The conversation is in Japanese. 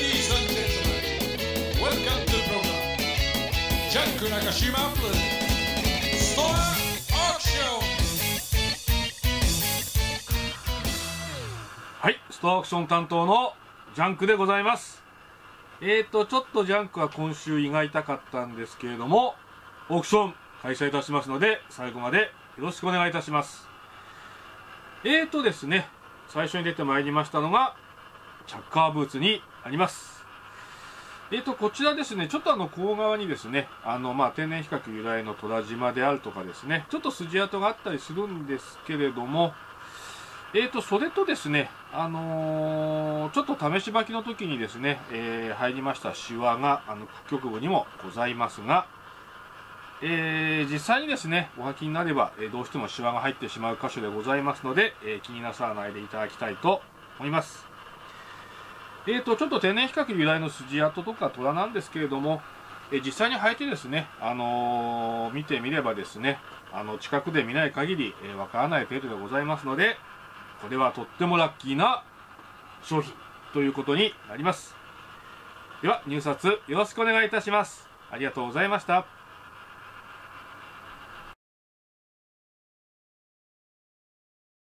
Ladies and gentlemen, welcome to the program. ジャンク中縞 presents ストアオークションはい、ストアオークション担当のジャンクでございます。えーと、ちょっとジャンクは今週胃が痛かったんですけれども、オークション開催いたしますので、最後までよろしくお願いいたします。えーとですね、最初に出てまいりましたのが、チャッカーブーツにあります。えーと、こちらですね、ちょっとあの、甲側にですね、あの、まあ、天然比較由来の虎島であるとかですね、ちょっと筋跡があったりするんですけれども、えーと、それとですね、あのーちょっと試し履きの時にですね、えー入りましたシワが、あの、屈曲部にもございますが、えー実際にですね、お履きになれば、えーどうしてもシワが入ってしまう箇所でございますので、えー気になさらないでいただきたいと思います。えーと、ちょっと天然比較由来の筋跡とか虎なんですけれども、えー実際に履いてですね、あのー見てみればですね、あの、近くで見ない限り、えーわからない程度でございますので、これはとってもラッキーな商品ということになります。では、入札よろしくお願いいたします。ありがとうございました。